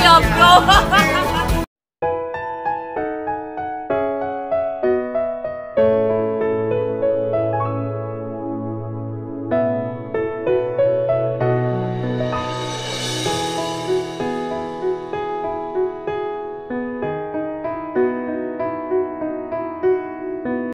不要飘